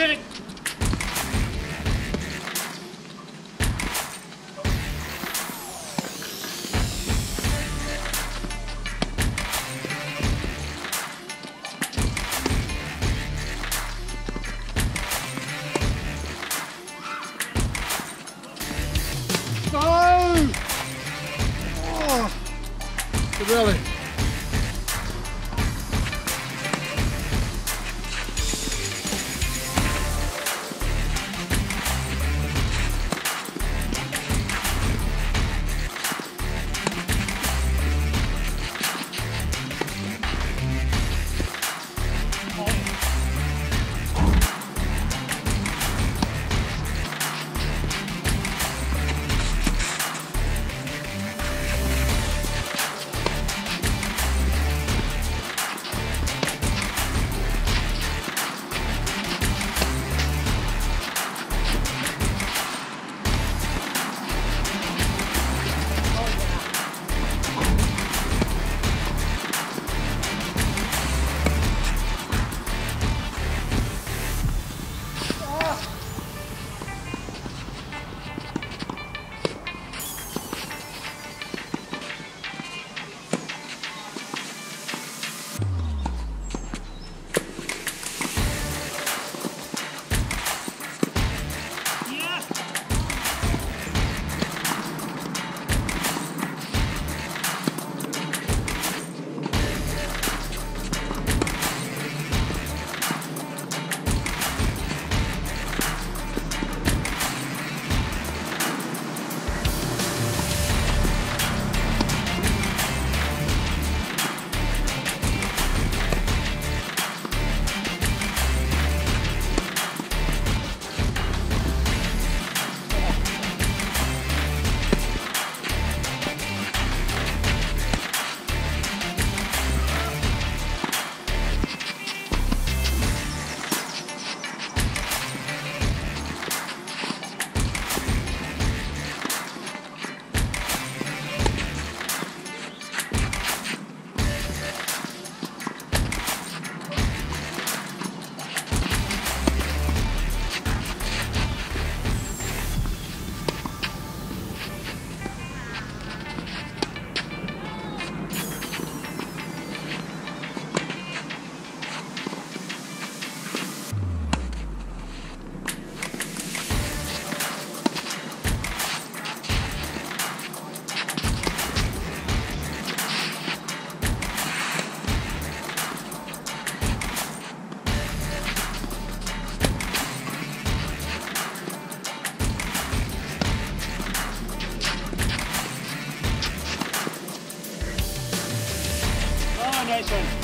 gonna nice one.